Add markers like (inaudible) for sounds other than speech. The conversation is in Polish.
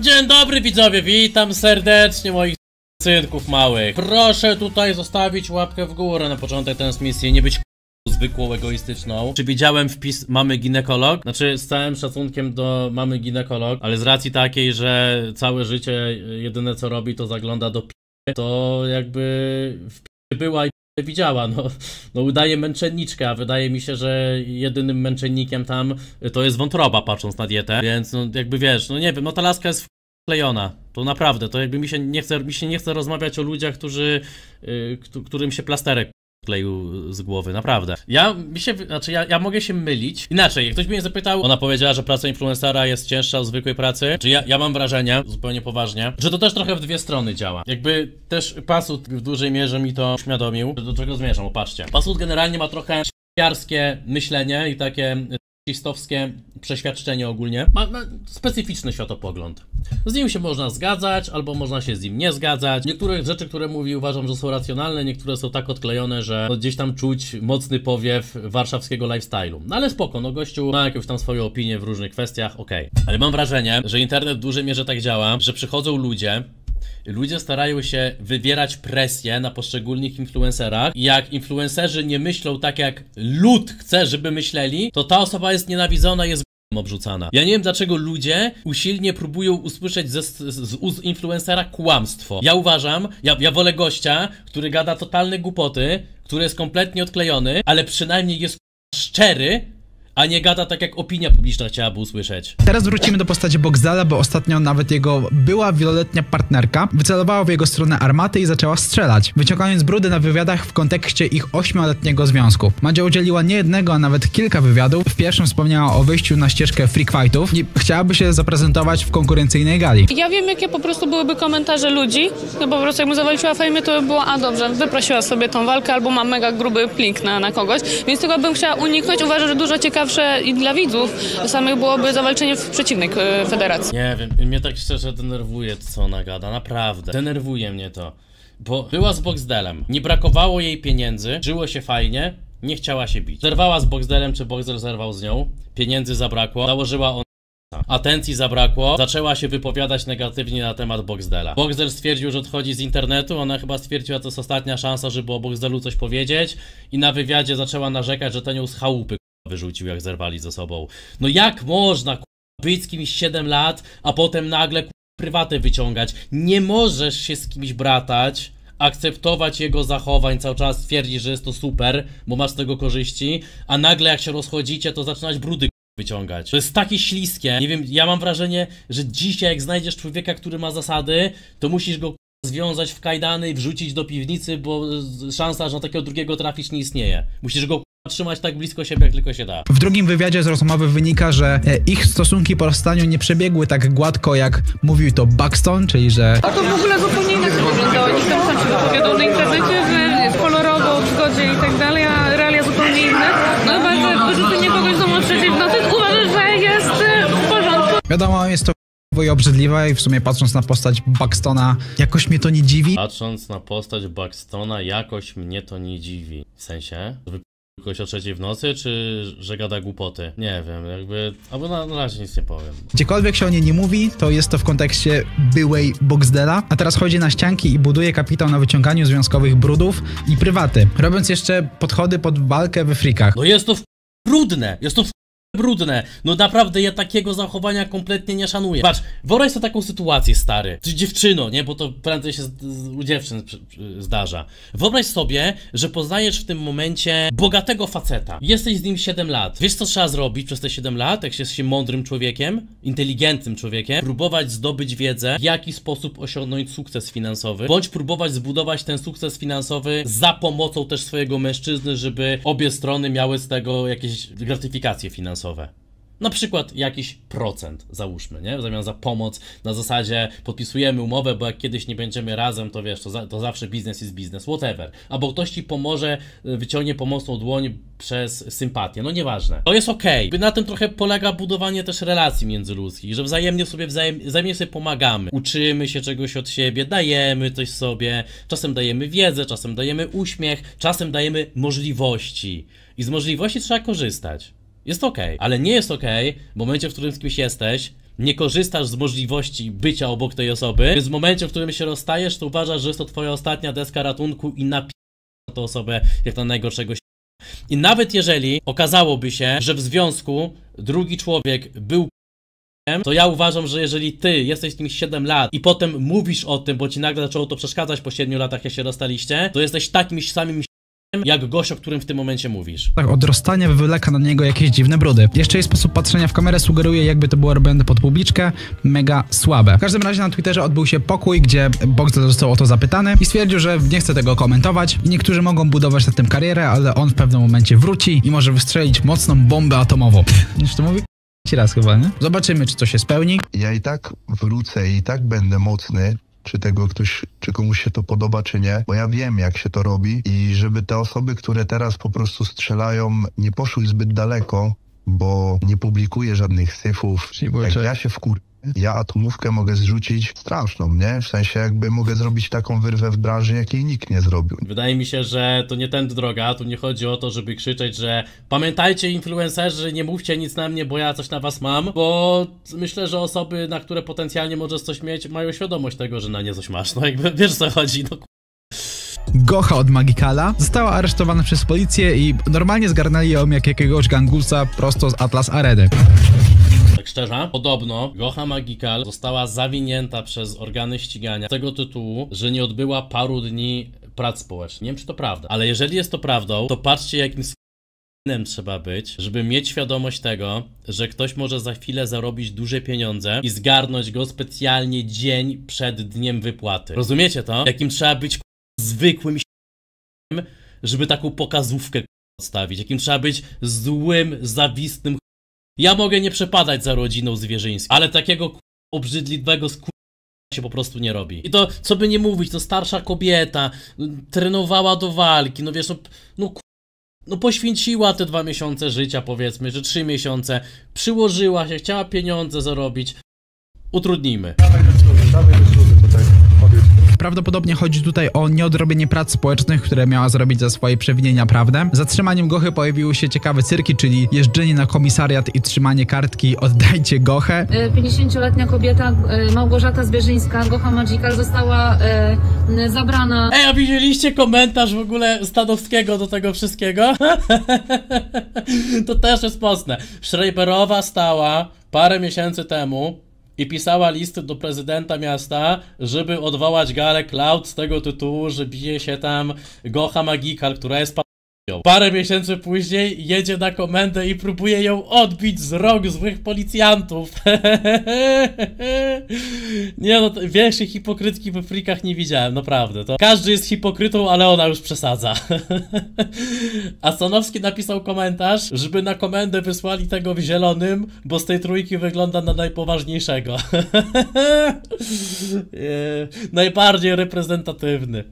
Dzień dobry widzowie, witam serdecznie moich synków małych. Proszę tutaj zostawić łapkę w górę na początek transmisji, nie być zwykłą, egoistyczną. Czy widziałem wpis mamy ginekolog? Znaczy z całym szacunkiem do mamy ginekolog, ale z racji takiej, że całe życie jedyne co robi to zagląda do p***, to jakby w p*** była i widziała, no, no udaje męczenniczkę, a wydaje mi się, że jedynym męczennikiem tam to jest wątroba patrząc na dietę, więc no jakby wiesz, no nie wiem, no ta laska jest wklejona, to naprawdę, to jakby mi się nie chce, mi się nie chce rozmawiać o ludziach, którzy, y, któ- którym się plasterek kleił z głowy, naprawdę. Ja mi się, znaczy ja, ja mogę się mylić. Inaczej, jak ktoś mnie zapytał, ona powiedziała, że praca influencera jest cięższa od zwykłej pracy. Czy ja, ja mam wrażenie, zupełnie poważnie, że to też trochę w dwie strony działa. Jakby też Pasut w dużej mierze mi to uświadomił. Do czego zmierzam, popatrzcie. Pasut generalnie ma trochę myślenie i takie rasistowskie przeświadczenie ogólnie. Ma, ma specyficzny światopogląd. Z nim się można zgadzać, albo można się z nim nie zgadzać. Niektóre rzeczy, które mówi, uważam, że są racjonalne, niektóre są tak odklejone, że no, gdzieś tam czuć mocny powiew warszawskiego lifestyle'u. No ale spoko, no gościu ma jakąś tam swoją opinię w różnych kwestiach, okej. Ale mam wrażenie, że internet w dużej mierze tak działa, że przychodzą ludzie, Ludzie starają się wywierać presję na poszczególnych influencerach i jak influencerzy nie myślą tak jak lud chce, żeby myśleli, to ta osoba jest nienawidzona, jest obrzucana. Ja nie wiem dlaczego ludzie usilnie próbują usłyszeć ze, z, z influencera kłamstwo. Ja uważam, ja, ja wolę gościa, który gada totalne głupoty, który jest kompletnie odklejony, ale przynajmniej jest szczery, a nie gada tak jak opinia publiczna chciałaby usłyszeć. Teraz wrócimy do postaci Boxdala, bo ostatnio nawet jego była wieloletnia partnerka wycelowała w jego stronę armaty i zaczęła strzelać, wyciągając brudy na wywiadach w kontekście ich ośmioletniego związku. Madzia udzieliła nie jednego, a nawet kilka wywiadów. W pierwszym wspomniała o wyjściu na ścieżkę freak fightów i chciałaby się zaprezentować w konkurencyjnej gali. Ja wiem, jakie po prostu byłyby komentarze ludzi. No po prostu jak mu zawalczyła fejmy, to by było, a dobrze, wyprosiła sobie tą walkę albo ma mega gruby plink na, na kogoś. Więc tego bym chciała uniknąć. Uważam, że dużo i dla widzów samych byłoby zawalczenie w przeciwnej e, federacji. Nie wiem, mnie tak szczerze denerwuje to, co ona gada, naprawdę. Denerwuje mnie to. Bo była z Boxdelem, nie brakowało jej pieniędzy, żyło się fajnie, nie chciała się bić. Zerwała z Boxdelem, czy Boxdel zerwał z nią, pieniędzy zabrakło, założyła on Atencji zabrakło, zaczęła się wypowiadać negatywnie na temat Boxdela. Boxdel stwierdził, że odchodzi z internetu, ona chyba stwierdziła, to jest ostatnia szansa, żeby o Boxdelu coś powiedzieć i na wywiadzie zaczęła narzekać, że ten ją z chałupy wyrzucił, jak zerwali ze sobą. No jak można być z kimś 7 lat, a potem nagle prywatę wyciągać? Nie możesz się z kimś bratać, akceptować jego zachowań, cały czas twierdzić, że jest to super, bo masz z tego korzyści, a nagle jak się rozchodzicie, to zaczynać brudy wyciągać. To jest takie śliskie. Nie wiem, ja mam wrażenie, że dzisiaj jak znajdziesz człowieka, który ma zasady, to musisz go związać w kajdany i wrzucić do piwnicy, bo szansa, że na takiego drugiego trafisz nie istnieje. Musisz go trzymać tak blisko siebie, jak tylko się da. W drugim wywiadzie z rozmowy wynika, że e, ich stosunki po rozstaniu nie przebiegły tak gładko, jak mówił to Buxton, czyli że A to w ogóle zupełnie inaczej wyglądało. Nikt tam sam się wypowiadał na internecie, że kolorowo, w zgodzie i tak dalej, a realia zupełnie inne. No i bardzo wyrzucenie kogoś z domu trzeciej w nocy uważam, że jest e, w porządku. wiadomo, jest to i obrzydliwe i w sumie patrząc na postać Buxtona, jakoś mnie to nie dziwi. Patrząc na postać Buxtona, jakoś mnie to nie dziwi. W sensie? Kogoś o trzeciej w nocy, czy że gada głupoty? Nie wiem, jakby... Albo na, na razie nic nie powiem. Gdziekolwiek się o niej nie mówi, to jest to w kontekście byłej Boxdela, a teraz chodzi na ścianki i buduje kapitał na wyciąganiu związkowych brudów i prywaty, robiąc jeszcze podchody pod walkę we frikach. No jest to w... brudne! Jest to w... brudne! No naprawdę ja takiego zachowania kompletnie nie szanuję. Patrz, wyobraź sobie taką sytuację, stary. Czy dziewczyno, nie? Bo to prędzej się u dziewczyn zdarza. Wyobraź sobie, że poznajesz w tym momencie bogatego faceta. Jesteś z nim 7 lat. Wiesz co trzeba zrobić przez te 7 lat, jak się jest się mądrym człowiekiem, inteligentnym człowiekiem? Próbować zdobyć wiedzę, w jaki sposób osiągnąć sukces finansowy, bądź próbować zbudować ten sukces finansowy za pomocą też swojego mężczyzny, żeby obie strony miały z tego jakieś gratyfikacje finansowe. Na przykład jakiś procent, załóżmy, nie? W zamian za pomoc, na zasadzie podpisujemy umowę, bo jak kiedyś nie będziemy razem, to wiesz, to, za, to zawsze biznes jest biznes, whatever. Albo ktoś ci pomoże, y, wyciągnie pomocną dłoń przez sympatię, no nieważne. To jest okej. Na tym trochę polega budowanie też relacji międzyludzkich, że wzajemnie sobie, wzajem, wzajemnie sobie pomagamy. Uczymy się czegoś od siebie, dajemy coś sobie, czasem dajemy wiedzę, czasem dajemy uśmiech, czasem dajemy możliwości. I z możliwości trzeba korzystać. Jest okej, ale nie jest okej w momencie, w którym z kimś jesteś nie korzystasz z możliwości bycia obok tej osoby, więc w momencie, w którym się rozstajesz, to uważasz, że jest to twoja ostatnia deska ratunku i napi tę osobę jak na najgorszego i nawet jeżeli okazałoby się, że w związku drugi człowiek był to ja uważam, że jeżeli ty jesteś kimś 7 lat i potem mówisz o tym, bo ci nagle zaczęło to przeszkadzać po 7 latach, jak się rozstaliście, to jesteś takim samym jak gość, o którym w tym momencie mówisz. Tak, od rozstania wywleka na niego jakieś dziwne brudy. Jeszcze jej sposób patrzenia w kamerę sugeruje, jakby to było robione pod publiczkę. Mega słabe. W każdym razie na Twitterze odbył się pokój, gdzie Boxdel został o to zapytany i stwierdził, że nie chce tego komentować. I niektórzy mogą budować na tym karierę, ale on w pewnym momencie wróci i może wystrzelić mocną bombę atomową. (laughs) Już to mówi? Ci (laughs) raz chyba, nie? Zobaczymy, czy to się spełni. Ja i tak wrócę i tak będę mocny, czy tego ktoś, czy komuś się to podoba, czy nie, bo ja wiem, jak się to robi i żeby te osoby, które teraz po prostu strzelają, nie poszły zbyt daleko, bo nie publikuję żadnych syfów. Czyli Jak ja się wkur... Ja atomówkę mogę zrzucić straszną, nie? W sensie jakby mogę zrobić taką wyrwę w branży, jakiej nikt nie zrobił. Wydaje mi się, że to nie tędy droga, tu nie chodzi o to, żeby krzyczeć, że pamiętajcie influencerzy, nie mówcie nic na mnie, bo ja coś na was mam, bo myślę, że osoby, na które potencjalnie możesz coś mieć, mają świadomość tego, że na nie coś masz, no jakby wiesz co chodzi, no Gocha od Magikala została aresztowana przez policję i normalnie zgarnęli ją jak jakiegoś gangusa prosto z Atlas Areny. Szczerze, podobno Gocha Magical została zawinięta przez organy ścigania z tego tytułu, że nie odbyła paru dni prac społecznych. Nie wiem, czy to prawda, ale jeżeli jest to prawdą, to patrzcie, jakim trzeba być, żeby mieć świadomość tego, że ktoś może za chwilę zarobić duże pieniądze i zgarnąć go specjalnie dzień przed dniem wypłaty. Rozumiecie to? Jakim trzeba być zwykłym żeby taką pokazówkę k***a, odstawić. Jakim trzeba być złym, zawistnym ja mogę nie przepadać za rodziną zwierzyńską, ale takiego k- obrzydliwego sku się po prostu nie robi. I to, co by nie mówić, to starsza kobieta, y, trenowała do walki, no wiesz, no, no, no poświęciła te dwa miesiące życia, powiedzmy, że trzy miesiące, przyłożyła się, chciała pieniądze zarobić. Utrudnijmy. Prawdopodobnie chodzi tutaj o nieodrobienie prac społecznych, które miała zrobić za swoje przewinienia prawne. Zatrzymaniem Gochy pojawiły się ciekawe cyrki, czyli jeżdżenie na komisariat i trzymanie kartki Oddajcie Gochę. E, 50-letnia kobieta e, Małgorzata Zwierzyńska, Gocha Magical, została e, zabrana Ej, a widzieliście komentarz w ogóle Stanowskiego do tego wszystkiego? (laughs) to też jest mocne. Schreiberowa stała parę miesięcy temu i pisała listy do prezydenta miasta, żeby odwołać Galę Cloud z tego tytułu, że bije się tam Gocha Magikal, która jest. Parę miesięcy później jedzie na komendę i próbuje ją odbić z rąk złych policjantów. (laughs) nie no, większej hipokrytki we frikach nie widziałem, naprawdę. To każdy jest hipokrytą, ale ona już przesadza. (laughs) A Stanowski napisał komentarz, żeby na komendę wysłali tego w zielonym, bo z tej trójki wygląda na najpoważniejszego. (laughs) Nie, Najbardziej reprezentatywny.